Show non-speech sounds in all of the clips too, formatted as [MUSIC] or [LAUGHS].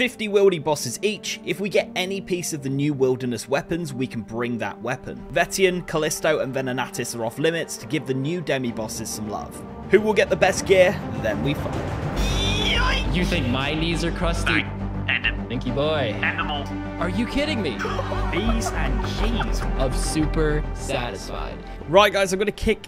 50 wildy bosses each. If we get any piece of the new wilderness weapons, we can bring that weapon. Vet'ion, Callisto, and Venenatis are off limits to give the new demi bosses some love. Who will get the best gear? Then we find. You think my knees are crusty? End it. Thinky boy. End them all. Are you kidding me? [LAUGHS] Bees and cheese. Of super satisfied. Right, guys, I'm going to kick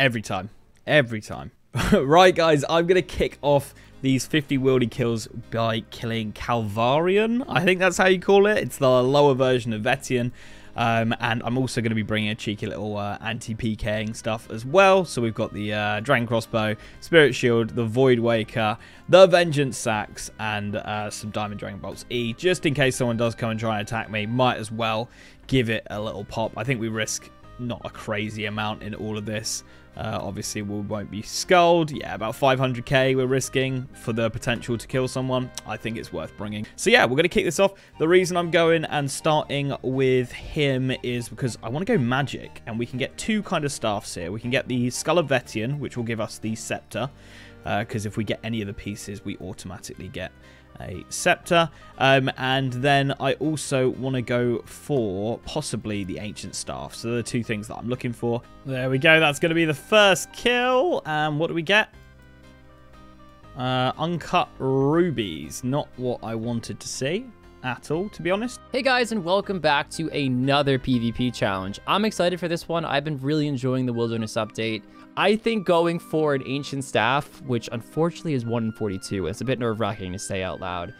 every time. Every time. [LAUGHS] right, guys, I'm going to kick off these 50 wildy kills by killing Calvar'ion. I think that's how you call it. It's the lower version of Vet'ion. Um, and I'm also going to be bringing a cheeky little uh, anti-PKing stuff as well. So we've got the uh, Dragon Crossbow, Spirit Shield, the Void Waker, the Vengeance Sacks, and uh, some Diamond Dragon Bolts E. Just in case someone does come and try and attack me, might as well give it a little pop. I think we risk not a crazy amount in all of this. Uh, obviously, we won't be skulled. Yeah, about 500k we're risking for the potential to kill someone. I think it's worth bringing. So yeah, we're going to kick this off. The reason I'm going and starting with him is because I want to go magic. And we can get two kind of staffs here. We can get the Skull of Vet'ion, which will give us the Scepter. Because uh, if we get any of the pieces, we automatically get a scepter. Um, and then I also want to go for possibly the ancient staff. So the two things that I'm looking for. There we go. That's going to be the first kill. And what do we get? Uh, uncut rubies. Not what I wanted to see at all, to be honest. Hey guys, and welcome back to another PvP challenge. I'm excited for this one. I've been really enjoying the Wilderness update. I think going for an Ancient Staff, which unfortunately is 1 in 42, it's a bit nerve-wracking to say out loud.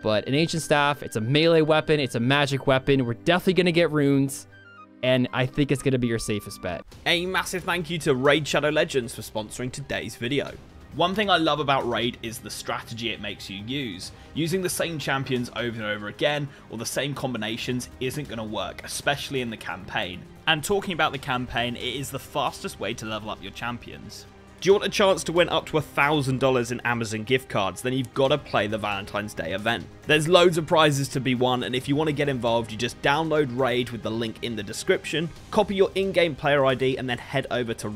But an Ancient Staff, it's a melee weapon, it's a magic weapon, we're definitely going to get runes, and I think it's going to be your safest bet. A massive thank you to Raid Shadow Legends for sponsoring today's video. One thing I love about Raid is the strategy it makes you use. Using the same champions over and over again, or the same combinations, isn't going to work, especially in the campaign. And talking about the campaign, it is the fastest way to level up your champions. Do you want a chance to win up to $1,000 in Amazon gift cards? Then you've got to play the Valentine's Day event. There's loads of prizes to be won, and if you want to get involved, you just download Raid with the link in the description, copy your in-game player ID, and then head over to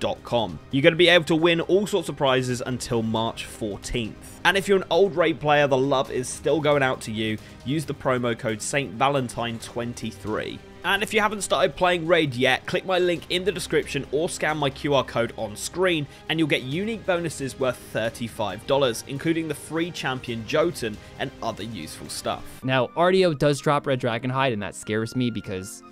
you're going to be able to win all sorts of prizes until March 14th. And if you're an old Raid player, the love is still going out to you. Use the promo code StValentine23. And if you haven't started playing Raid yet, click my link in the description or scan my QR code on screen and you'll get unique bonuses worth $35, including the free champion Jotun and other useful stuff. Now, Artio does drop Red Dragon Hide and that scares me because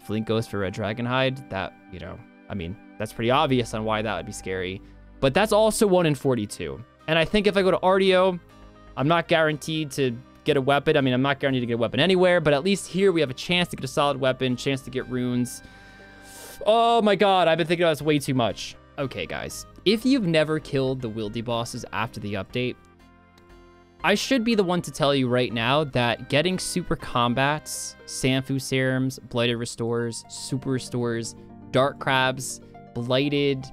if Link goes for Red Dragon Hide, that, you know, I mean, that's pretty obvious on why that would be scary. But that's also 1 in 42. And I think if I go to Artio, I'm not guaranteed to get a weapon. I mean, I'm not guaranteed to get a weapon anywhere, but at least here we have a chance to get a solid weapon, chance to get runes. Oh my god, I've been thinking about this way too much. Okay, guys. If you've never killed the wildy bosses after the update, I should be the one to tell you right now that getting super combats, Sanfew serums, blighted restores, super restores, dark crabs, blighted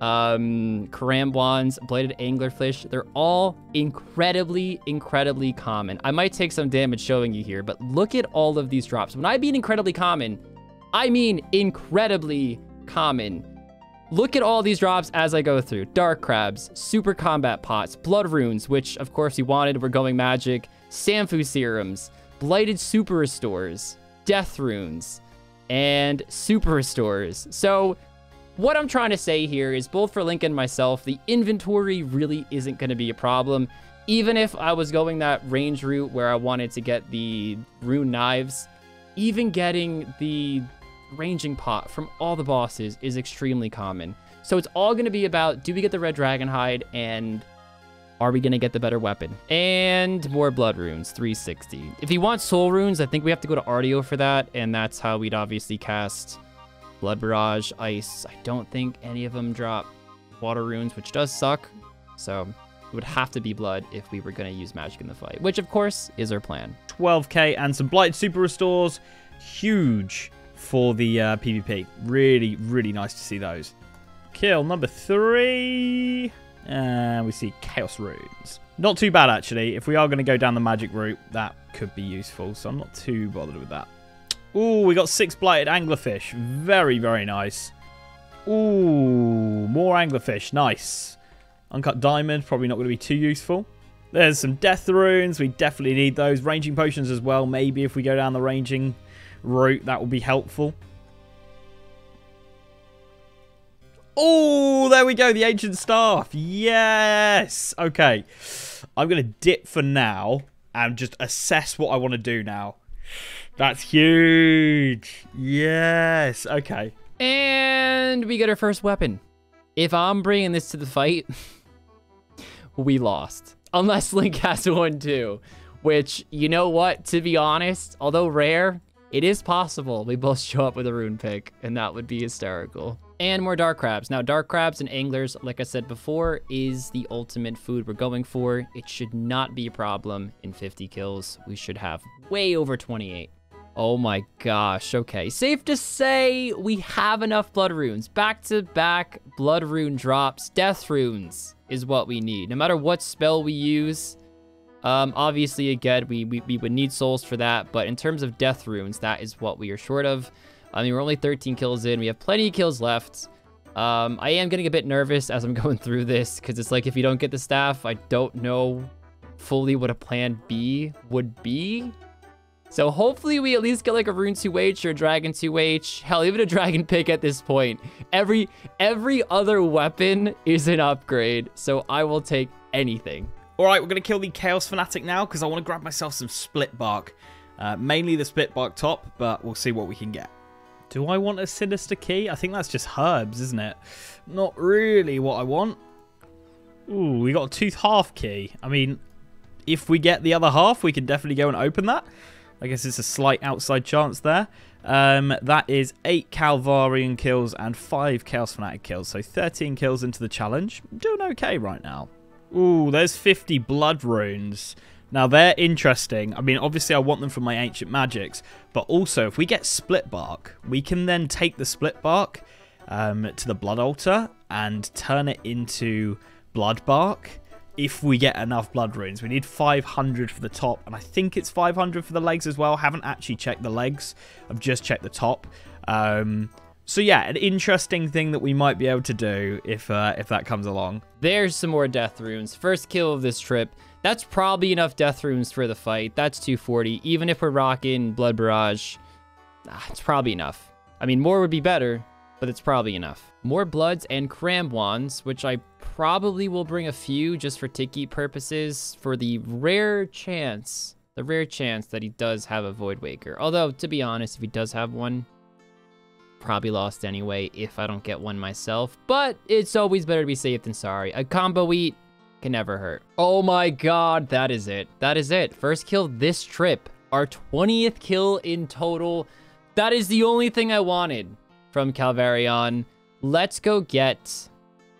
um, karambwans, blighted anglerfish. They're all incredibly, incredibly common. I might take some damage showing you here, but look at all of these drops. When I mean incredibly common, I mean incredibly common. Look at all these drops as I go through. Dark crabs, super combat pots, blood runes, which of course you wanted, we're going magic, Sanfew serums, blighted super restores, death runes, and super restores. So what I'm trying to say here is both for Link and myself, the inventory really isn't going to be a problem. Even if I was going that range route where I wanted to get the rune knives, even getting the ranging pot from all the bosses is extremely common. So it's all going to be about, do we get the red dragon hide and are we going to get the better weapon? And more blood runes, 360. If you want soul runes, I think we have to go to Artio for that. And that's how we'd obviously cast blood barrage, ice. I don't think any of them drop water runes, which does suck. So it would have to be blood if we were going to use magic in the fight, which of course is our plan. 12k and some blight super restores. Huge for the uh, PvP. Really, really nice to see those. Kill number three. And we see Chaos Runes. Not too bad, actually. If we are going to go down the magic route, that could be useful. So I'm not too bothered with that. Ooh, we got six blighted anglerfish. Very, very nice. Ooh, more anglerfish. Nice. Uncut diamond, probably not going to be too useful. There's some death runes. We definitely need those. Ranging potions as well. Maybe if we go down the ranging route, that will be helpful. Oh, there we go. The ancient staff. Yes. Okay. I'm going to dip for now and just assess what I want to do now. That's huge. Yes. Okay. And we get our first weapon. If I'm bringing this to the fight, [LAUGHS] we lost. Unless Link has one too. Which, you know what? To be honest, although rare, it is possible we both show up with a rune pick, and that would be hysterical. And more dark crabs. Now, dark crabs and anglers, like I said before, is the ultimate food we're going for. It should not be a problem in 50 kills. We should have way over 28. Oh my gosh, okay. Safe to say we have enough blood runes. Back to back blood rune drops. Death runes is what we need. No matter what spell we use, um, obviously, again, we, we, we would need souls for that. But in terms of death runes, that is what we are short of. I mean, we're only 13 kills in. We have plenty of kills left. Um, I am getting a bit nervous as I'm [LAUGHS] going through this because it's like if you don't get the staff, I don't know fully what a plan B would be. So hopefully we at least get like a rune 2H or a dragon 2H. Hell, even a dragon [LAUGHS] pick at this point. Every every other weapon is an upgrade, so I will take anything. All right, we're going to kill the Chaos Fanatic now because I want to grab myself some split bark. Uh, mainly the split bark top, but we'll see what we can get. Do I want a Sinister Key? I think that's just herbs, isn't it? Not really what I want. Ooh, we got a Tooth Half Key. I mean, if we get the other half, we can definitely go and open that. I guess it's a slight outside chance there. Um, that is 8 Calvarian kills and 5 Chaos Fanatic kills. So 13 kills into the challenge. Doing okay right now. Ooh, there's 50 Blood Runes. Now, they're interesting. I mean, obviously, I want them for my Ancient Magics. But also, if we get Split Bark, we can then take the Split Bark um, to the Blood Altar and turn it into Blood Bark if we get enough blood runes. We need 500 for the top, and I think it's 500 for the legs as well. Haven't actually checked the legs. I've just checked the top. Um, so yeah, an interesting thing that we might be able to do if uh, if that comes along. There's some more death runes. First kill of this trip. That's probably enough death runes for the fight. That's 240. Even if we're rocking Blood Barrage, ah, it's probably enough. I mean, more would be better, but it's probably enough. More Bloods and Karambwans, which I probably will bring a few just for Tiki purposes for the rare chance, the rare chance that he does have a Void Waker. Although, to be honest, if he does have one, probably lost anyway if I don't get one myself. But it's always better to be safe than sorry. A combo eat can never hurt. Oh my god, that is it. That is it. First kill this trip. Our 20th kill in total. That is the only thing I wanted from Calvar'ion. Let's go get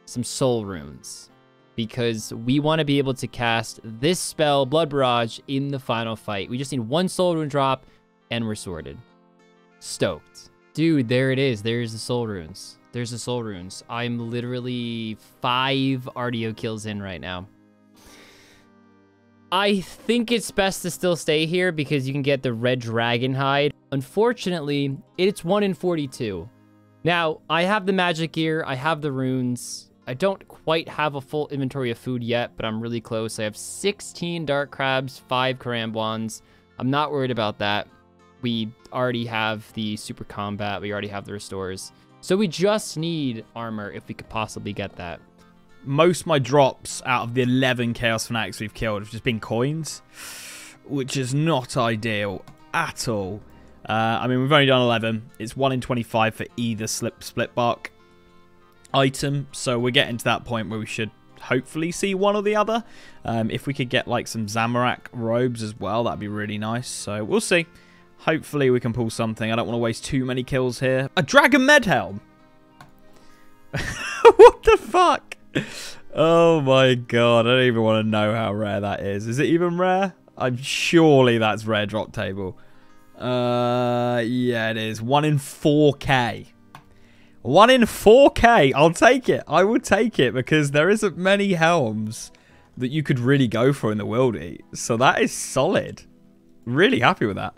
some soul runes because we want to be able to cast this spell, Blood Barrage, in the final fight. We just need one soul rune drop and we're sorted. Stoked. Dude, there it is. There's the soul runes. There's the soul runes. I'm literally five Artio kills in right now. I think it's best to still stay here because you can get the red dragon hide. Unfortunately, it's 1 in 42. Now, I have the magic gear, I have the runes. I don't quite have a full inventory of food yet, but I'm really close. I have 16 dark crabs, 5 karambwans. I'm not worried about that. We already have the super combat, we already have the restores. So we just need armor if we could possibly get that. Most my drops out of the 11 Chaos Fanatics we've killed have just been coins, which is not ideal at all. Uh, I mean, we've only done 11. It's 1 in 25 for either slip split bark item. So we're getting to that point where we should hopefully see one or the other. Um, if we could get like some Zamorak robes as well, that'd be really nice. So we'll see. Hopefully we can pull something. I don't want to waste too many kills here. A Dragon Med Helm! [LAUGHS] what the fuck? Oh my god, I don't even want to know how rare that is. Is it even rare? I'm surely that's rare drop table. Uh, yeah, it is. One in 4K. One in 4K. I'll take it. I will take it because there isn't many helms that you could really go for in the Wildy. So that is solid. Really happy with that.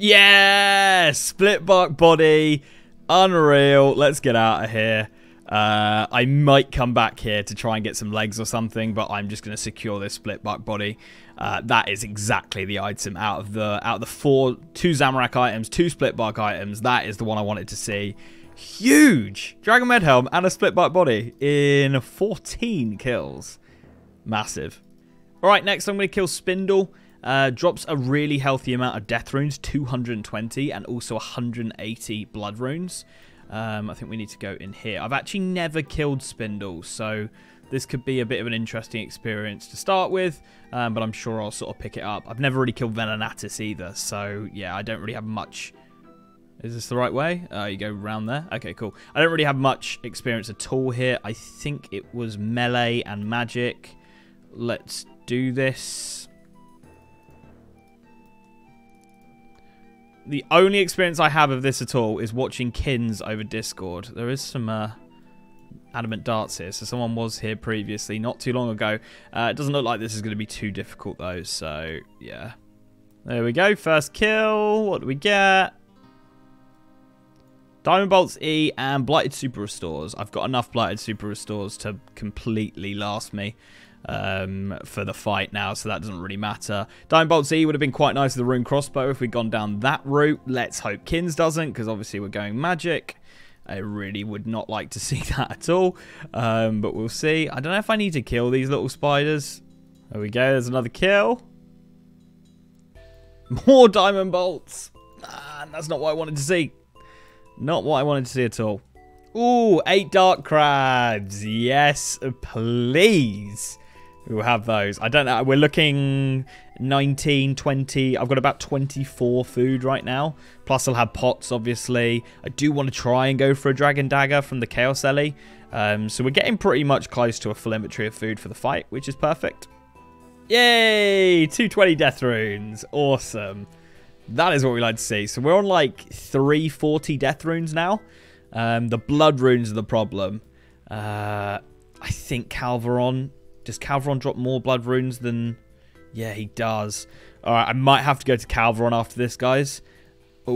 Yeah! Split bark body. Unreal. Let's get out of here. Uh, I might come back here to try and get some legs or something, but I'm just going to secure this split bark body. Uh, that is exactly the item out of the out of the four, two Zamorak items, two split bark items. That is the one I wanted to see. Huge Dragon Med Helm and a split bark body in 14 kills. Massive. All right, next I'm going to kill Spindle. Uh, drops a really healthy amount of death runes, 220, and also 180 blood runes. Um, I think we need to go in here. I've actually never killed Spindle, so this could be a bit of an interesting experience to start with, um, but I'm sure I'll sort of pick it up. I've never really killed Venenatis either, so yeah, I don't really have much... Is this the right way? Uh, you go around there? Okay, cool. I don't really have much experience at all here. I think it was melee and magic. Let's do this. The only experience I have of this at all is watching Kins over Discord. There is some uh, adamant darts here, so someone was here previously, not too long ago. Uh, it doesn't look like this is going to be too difficult, though, so yeah. There we go, first kill. What do we get? Diamond Bolts E and Blighted Super Restores. I've got enough Blighted Super Restores to completely last me um, for the fight now, so that doesn't really matter. Diamond Bolt Z would have been quite nice with the Rune Crossbow if we'd gone down that route. Let's hope Kins doesn't, because obviously we're going magic. I really would not like to [LAUGHS] see that at all, um, but we'll see. I don't know if I need to kill these little spiders. There we go, there's another kill. More Diamond Bolts. Ah, that's not what I wanted to see. Not what I wanted to see at all. Ooh, eight dark crabs. Yes, please. We'll have those. I don't know. We're looking 19, 20. I've got about 24 food right now. Plus, I'll have pots, obviously. I do want to try and go for a Dragon Dagger from the Chaos Ele. Um, so we're getting pretty much close to a full inventory of food for the fight, which is perfect. Yay! 220 death runes. Awesome. That is what we like to see. So we're on like 340 death runes now. Um, the blood runes are the problem. Uh, I think Calvar'ion does Calvar'ion drop more blood runes than... Yeah, he does. Alright, I might have to go to Calvar'ion after this, guys. Oh,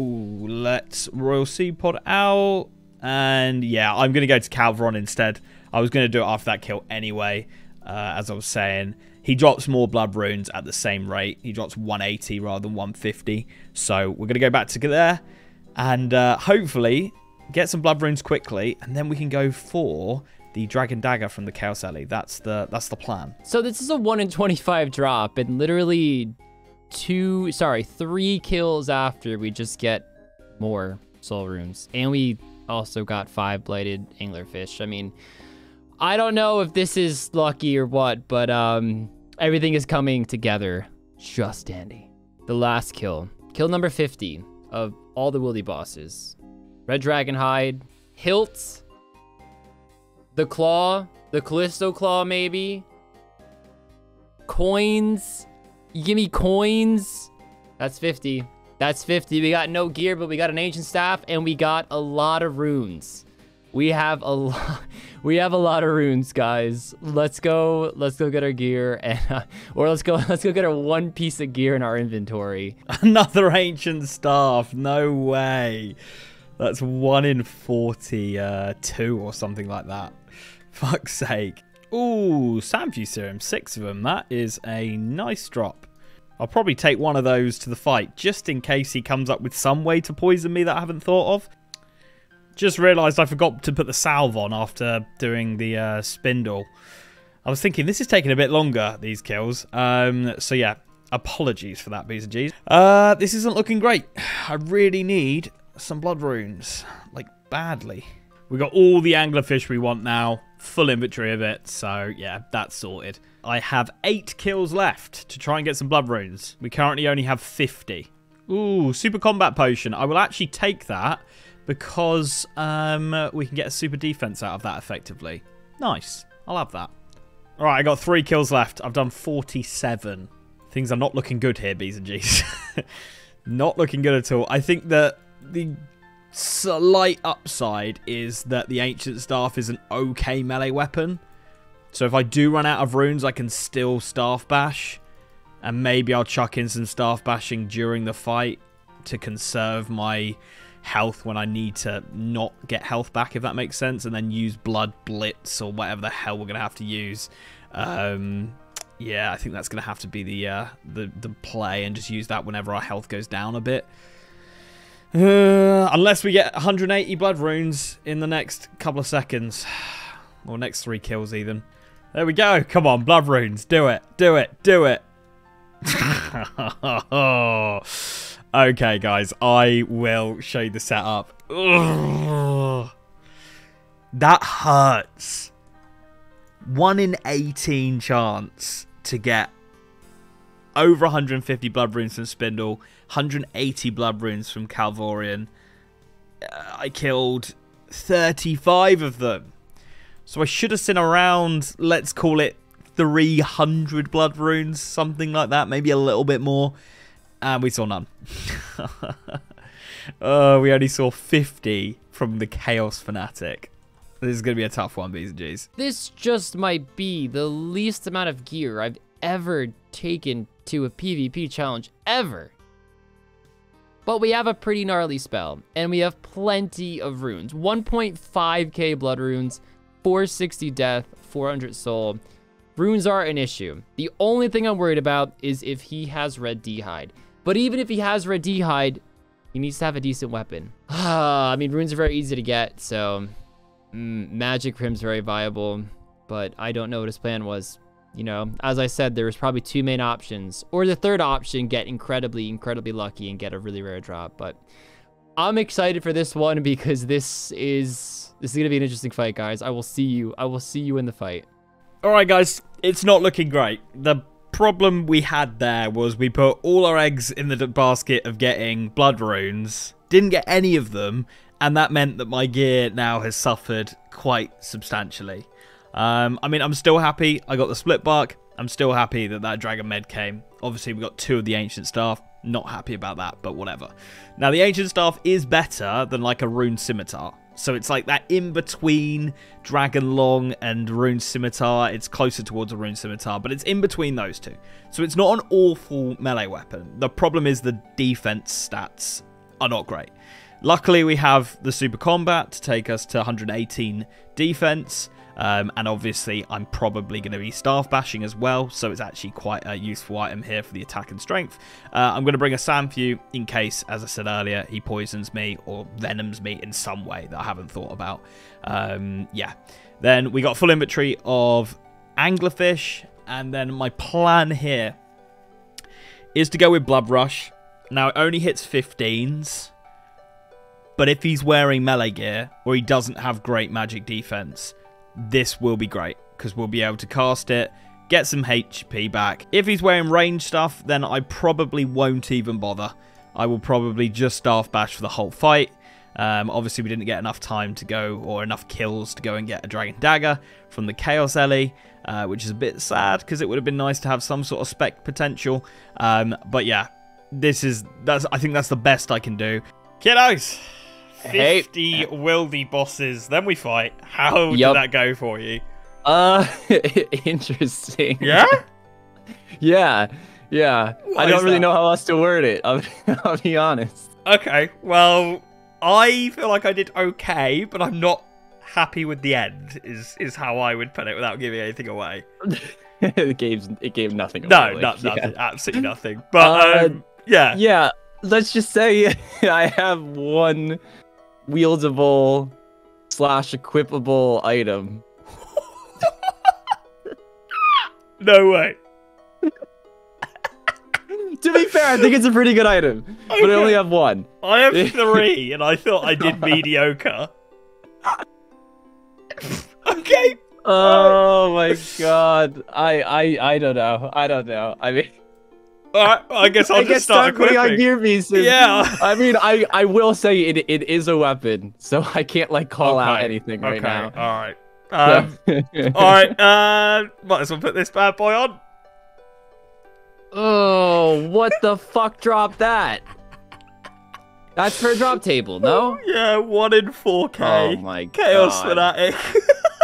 let's Royal Seed Pod out. And yeah, I'm going to go to Calvar'ion instead. I was going to do it after that kill anyway, uh, as I was saying. He drops more blood runes at the same rate. He drops 180 rather than 150. So we're going to go back to there. And uh, hopefully get some blood runes quickly. And then we can go for the Dragon Dagger from the Chaos Ele. That's the that's the plan. So this is a 1 in 25 drop, and literally two, sorry, three kills after we just get more soul runes. And we also got five blighted anglerfish. I mean, I don't know if this is lucky or what, but um, everything is coming together just dandy. The last kill, kill number 50 of all the Wildy bosses. Red Dragon Hide, Hilt, the Claw, the Callisto Claw maybe, coins, you give me coins, that's 50. That's 50. We got no gear, but we got an ancient staff, and we got a lot of runes. We have a lot. [LAUGHS] We have a lot of runes, guys. Let's go. Let's go get our gear, and [LAUGHS] uh, or let's go. [LAUGHS] Let's go get our one piece of gear in our inventory. Another ancient staff. No way. That's one in forty-two or something like that. Fuck's sake. Ooh, Sanfew serum, six of them. That is a nice drop. I'll probably take one of those to the fight, just in case he comes up with some way to poison me that I haven't thought of. Just realised I forgot to put the salve on after doing the uh, spindle. I was thinking, this is taking a bit longer, these kills. Um, so yeah, apologies for that, B's and G's. Uh, this isn't looking great. [SIGHS] I really need some blood runes, like badly. We got all the anglerfish we want now, full inventory of it, so yeah, that's sorted. I have eight kills left to try and get some blood runes. We currently only have 50. Ooh, super combat potion. I will actually take that because um, we can get a super defense out of that effectively. Nice. I'll have that. All right, I got three kills left. I've done 47. Things are not looking good here, B's and G's. [LAUGHS] not looking good at all. I think that the slight upside is that the Ancient Staff is an okay melee weapon. So if I do run out of runes, I can still Staff Bash. And maybe I'll chuck in some Staff Bashing during the fight to conserve my health when I need to not get health back, if that makes sense, and then use blood blitz or whatever the hell we're gonna have to use. Um, yeah, I think that's gonna have to be the uh, the the play, and just use that whenever our health goes down a bit. Uh, unless we get 180 blood runes in the next couple of seconds. [SIGHS] Or next three kills, even. There we go. Come on, blood runes. Do it. Do it. Do it. [LAUGHS] okay, guys. I will show you the setup. Ugh. [SIGHS] That hurts. 1 in 18 chance to get over 150 blood runes from Spindle, 180 blood runes from Calvar'ion. Uh, I killed 35 of them. So I should have seen around, let's call it 300 blood runes, something like that, maybe a little bit more. And we saw none. oh, [LAUGHS] we only saw 50 from the Chaos Fanatic. This is going to be a tough one, B's and G's. This just might be the least amount of gear I've ever taken to a PvP challenge ever. But we have a pretty gnarly spell, and we have plenty of runes. 1.5k blood runes, 460 death, 400 soul. Runes are an issue. The only thing I'm worried about is if he has red d'hide. But even if he has red d'hide, he needs to have a decent weapon. [SIGHS] I mean, runes are very easy to get, so mm, magic for very viable. But I don't know what his plan was. You know, as I said, there was probably two main options. Or the third option, get incredibly, incredibly lucky and get a really rare drop. But I'm excited for this one because this is this is gonna be an interesting fight, guys. I will see you. I will see you in the fight. All right, guys, it's not looking great. The problem we had there was we put all our eggs in the basket of getting blood runes, didn't get any of them, and that meant that my gear now has suffered quite substantially. Um, I mean, I'm still happy I got the split bark. I'm still happy that that Dragon Med came. Obviously, we got two of the Ancient Staff. Not happy about that, but whatever. Now, the Ancient Staff is better than like a Rune Scimitar. So it's like that in between Dragon Long and Rune Scimitar. It's closer towards a Rune Scimitar, but it's in between those two. So it's not an awful melee weapon. The problem is the defense stats are not great. Luckily, we have the Super Combat to take us to 118 defense. Um, and obviously, I'm probably going to be staff bashing as well, so it's actually quite a useful item here for the attack and strength. Uh, I'm going to bring a Sanfew in case, as I said earlier, he poisons me or venoms me in some way that I haven't thought about. Um, yeah. Then we got full inventory of anglerfish, and then my plan here is to go with Blood Rush. Now, it only hits 15s, but if he's wearing melee gear or he doesn't have great magic defense, this will be great because we'll be able to cast it, get some HP back. If he's wearing range stuff, then I probably won't even bother. I will probably just staff bash for the whole fight. Um, obviously, we didn't get enough time to go, or enough kills to go and get a Dragon Dagger from the Chaos Ele, uh, which is a bit sad because it would have been nice to have some sort of spec potential. Um, but yeah, this is that's I think that's the best I can do. Kiddos, Hey. 50 wildy bosses, then we fight. How Yup. did that go for you? Uh, [LAUGHS] interesting. Yeah? [LAUGHS] Yeah. Yeah. I don't really that? know how else to word it. [LAUGHS] I'll, I'll be honest. okay, well, I feel like I did okay, but I'm not happy with the end, is is how I would put it without giving anything away. it gave it gave nothing. No, away, not, like, yeah. nothing, absolutely nothing. But, Uh, um, yeah. Yeah. Let's just say I have one wieldable slash equipable item. [LAUGHS] No way. [LAUGHS] to be fair, I think it's a pretty good item, but I only have one. I have [LAUGHS] three, and I thought I did mediocre. okay. Oh my god. I I I don't know. I don't know. I mean, I guess I'll I just guess start on equipping. gear pieces. Yeah. I mean, I I will say it it is a weapon, so I can't like call out Okay, anything right okay, now. All right. Um, [LAUGHS] all right. uh, might as well put this bad boy on. oh, what the fuck dropped that? That's per drop table, no? Yeah, one in 4K. Oh my Chaos god. Fanatic.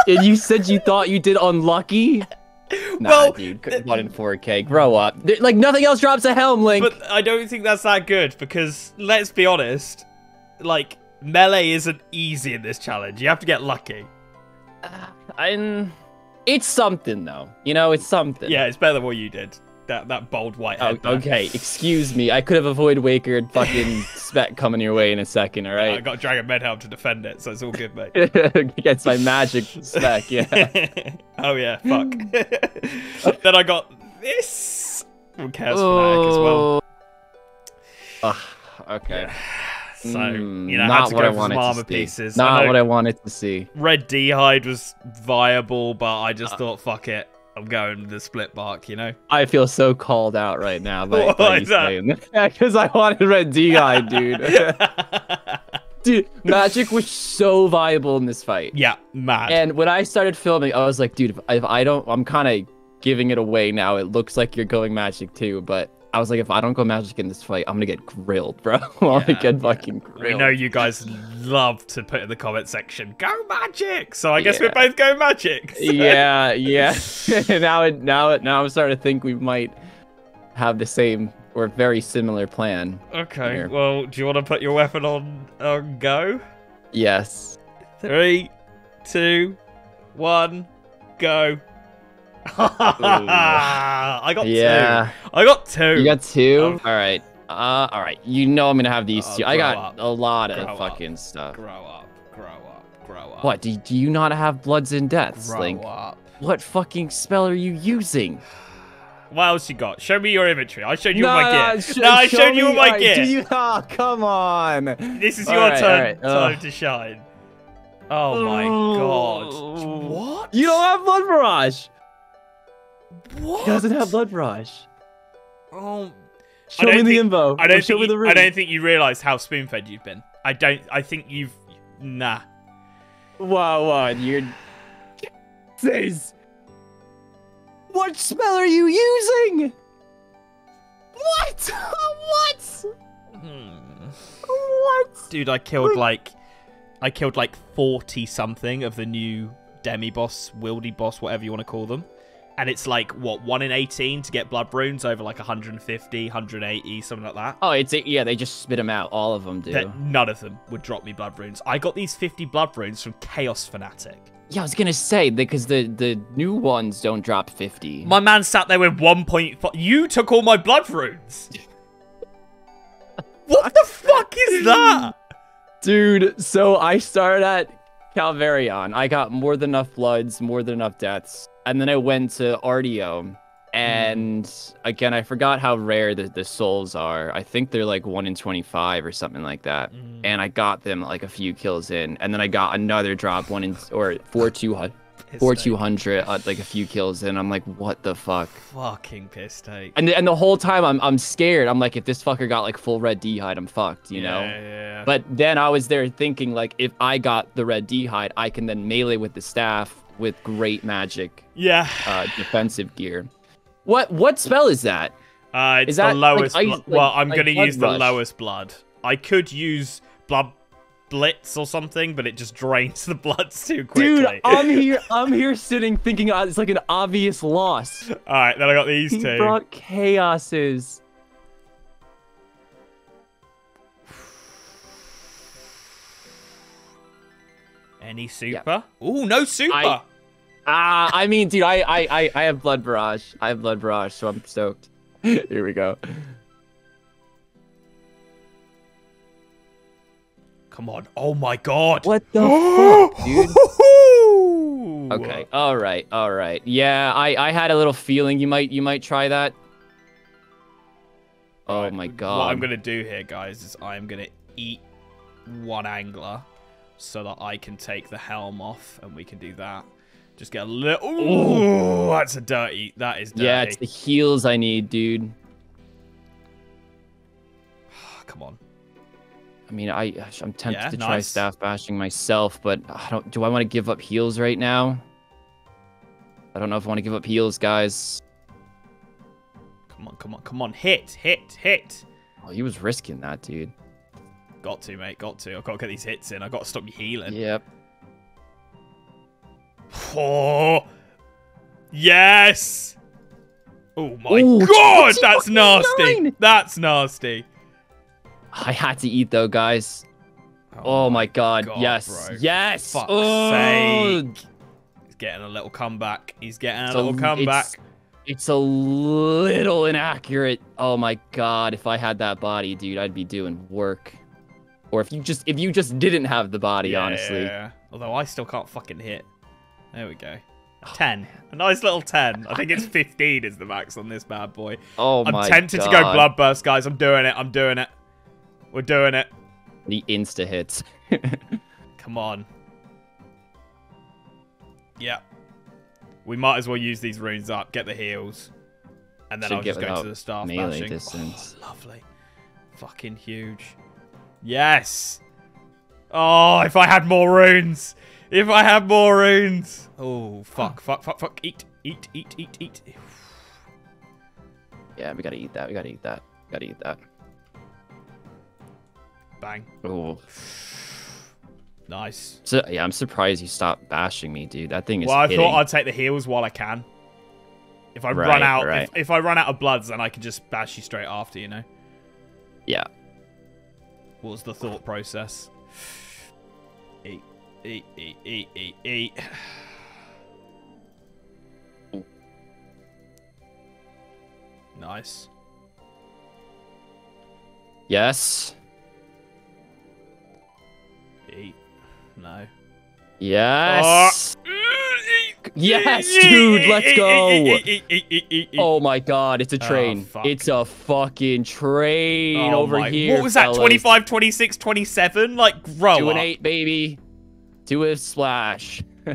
And you said you thought you did unlucky? [LAUGHS] Nah, Well, dude, one in 4K. Mm. Grow up. Like nothing else drops a helm, Link. but I don't think that's that good because let's be honest, like melee isn't easy in this challenge. You have to get lucky. Uh, I'm. It's something though. You know, it's something. Yeah, it's better than what you did. That that bold white Oh, head. there. okay, excuse me. I could have avoided Waker and fucking [LAUGHS] Spec coming your way in a second, All right. I got Dragon Medhelm to defend it, so it's all good, mate. [LAUGHS] Against my magic Spec, yeah. [LAUGHS] oh yeah, fuck. then I got this from Chaos Fanatic as well. Ugh, okay. So Mm, you know, not what I for wanted to see. pieces. Not what I wanted to see. Red D hide was viable, but I Uh, just thought, fuck it, I'm going the split bark. You know. I feel so called out right now by, [LAUGHS] by you saying that. [LAUGHS] Because I wanted Red D Eye, dude. [LAUGHS] dude, Magic was so viable in this fight. yeah, mad. And when I started filming, I was like, dude, if, if I don't, I'm kind of giving it away now. It looks like you're going Magic too, but I was like, if I don't go Magic in this fight, I'm gonna get grilled, bro. [LAUGHS] I'm gonna Yeah, get fucking we grilled. know you guys love to put in the comment section, "Go Magic!" So I guess Yeah. we're both going Magic. So- yeah, yeah. [LAUGHS] [LAUGHS] now it, now it, now I'm starting to think we might have the same or very similar plan. Okay. Here. Well, do you want to put your weapon on on go? Yes. Three, two, one, go. [LAUGHS] I got Yeah. two. I got two. You got two. Um, oh. All right. Uh, all right. You know I'm gonna have these uh, two. I got up. a lot Grow of up. fucking stuff. Grow up, grow up, grow up. What? Do, do you not have Bloods and Deaths, Grow Link? up. What fucking spell are you using? [SIGHS] What else you got? Show me your inventory. I showed you no, all my no, gear. sh- no, I show showed you me- my alright, gear. Do you? Oh, come on. This is All your right, turn. all right, Time ugh. to shine. Oh my god. [SIGHS] What? You don't have Blood Barrage. What? He doesn't have Blood rush. Oh, Show me the info. I don't show think me the you. I don't think you realise how spoon-fed you've been. I don't. I think you've. Nah. Wow, wow, you're. Says. What spell are you using? What? [LAUGHS] what? Hmm. What? Dude, I killed like, I killed like forty something of the new demi boss, wildy boss, whatever you want to call them, and it's like what one in eighteen to get blood runes over like 150, 180, something like that. Oh, it's yeah. They just spit them out. All of them do. That none of them would drop me blood runes. I got these 50 blood runes from Chaos Fanatic. Yeah, I was gonna say because the the new ones don't drop fifty. My man sat there with 1.5. You took all my blood runes. [LAUGHS] what the fuck is that? Dude, so I started at Calvar'ion. I got more than enough bloods, more than enough deaths. And then I went to Artio. And again, I forgot how rare the, the souls are. I think they're like 1 in 25 or something like that. And I got them like a few kills in. And then I got another drop, 1 in, or 4 two hundred. Four two hundred, uh, like a few kills in. I'm like, what the fuck? Fucking piss take. And, the- and the whole time I'm, I'm scared. I'm like, if this fucker got like full red D hide, I'm fucked, you know? Yeah, yeah. But then I was there thinking like if I got the red D hide, I can then melee with the staff with great magic yeah. uh, defensive gear. What what spell is that? Uh, it's Is that, the like, lowest. ice- like- well, I'm like gonna use the lowest blood. I could use blood blitz or something, but it just [LAUGHS] drains the bloods too quickly. Dude, I'm [LAUGHS] here I'm here sitting thinking uh, it's like an obvious loss. All right, then I got these He two. brought chaoses. Any super? Ooh, no super. I- Ah, I mean, dude, I, I I I have blood barrage. I have blood barrage, so I'm stoked. [LAUGHS] here we go. Come on. Oh my god. What the [GASPS] fuck, dude? dude? [LAUGHS] Okay. All right. All right. Yeah, I I had a little feeling you might you might try that. Oh Right, my god. What I'm gonna do here, guys, is I'm gonna eat one angler so that I can take the helm off, and we can do that. Just get a little. Ooh, that's a dirty. That is dirty. Yeah, it's the heals I need, dude. [SIGHS] Come on. I mean, I I'm tempted Yeah, to try staff bashing myself, but I don't. Do I want to give up heals right now? I don't know if I want to give up heals, guys. Come on, come on, come on. Hit, hit, hit. Oh, he was risking that, dude. Got to, mate. Got to. I've got to get these hits in. I've got to stop you healing. Yep. Oh, yes. Oh my Ooh, god, that's nasty. That's nasty. I had to eat though, guys. Oh, oh my god. God, yes. bro. Yes. Fuck's oh, sake. He's getting a little comeback. He's getting a It's little comeback. It's, it's a little inaccurate. Oh my god, if I had that body, dude, I'd be doing work. Or if you just if you just didn't have the body, Yeah, honestly. yeah, yeah. Although I still can't fucking hit. There we go. Oh, 10. A nice little 10. I think it's 15 is the max on this bad boy. Oh my. I'm my tempted god. to go Bloodburst, guys. I'm doing it. I'm doing it. We're doing it. The insta hits. [LAUGHS] Come on. Yeah. We might as well use these runes up, get the heals. And then Should I'll just go to the staff melee bashing. distance. Oh, lovely. Fucking huge. Yes. Oh, if I had more runes. If I have more runes. Oh, fuck, fuck, fuck, fuck. Eat, eat, eat, eat, eat. yeah, we gotta eat that. We gotta eat that. Gotta eat that. Bang. Oh. Nice. So yeah, I'm surprised you stopped bashing me, dude. That thing is Well, I hitting. thought I'd take the heals while I can. If I run out, right. if, if I run out of bloods, then I can just bash you straight after, you know. Yeah. What was the thought process? Eat, eat, eat, eat, eat, eat. Nice. Yes. Eat. No. Yes. Oh. Yes, dude, let's go. Oh my god, it's a Oh, train. fuck. it's a fucking train Oh over my- here. What was that? fellas. 25, 26, 27? Like, grow Two and eight, baby. Two a splash. [LAUGHS]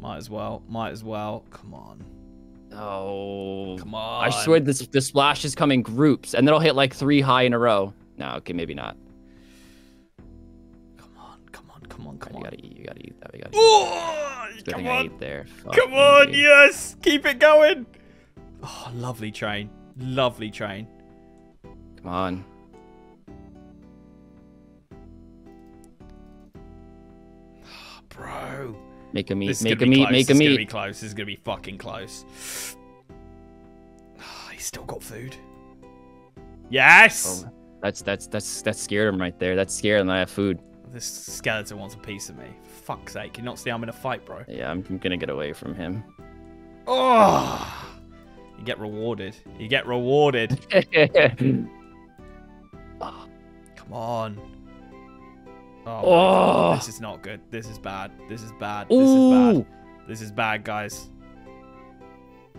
Might as well. Might as well. Come on. Oh. Come on. I swear this the splashes come in groups, and then I'll hit like three high in a row. No, okay, maybe not. Come on. Come on. Come on. Come You on. gotta eat. You gotta eat that. We gotta eat. Oh, Good come on. there. Fuck Come me, on. Yes. Keep it going. Oh, lovely train. Lovely train. Come on. Make a meat. This is Make gonna a be meat. close. Make this a is gonna be close. This is gonna be fucking close. [SIGHS] He's still got food. Yes. Oh, that's that's that's that scared him right there. That scared him. I have food. This skeleton wants a piece of me. Fuck's sake, you not see I'm in a fight, bro? Yeah, I'm, I'm gonna get away from him. Oh. You get rewarded. You get rewarded. [LAUGHS] Come on. Oh. Oh. this is not good. This is bad. This is bad. This is bad. This is bad, guys.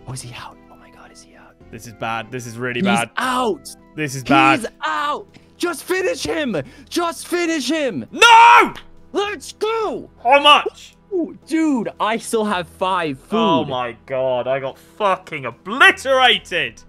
Oh, is he out? Oh my god, is he out? This is bad. This is really He's bad. out. This is bad. He's out. Just finish him. Just finish him. No! Let's go. How much? Ooh, dude, I still have five oh, food. Oh my god, I got fucking obliterated.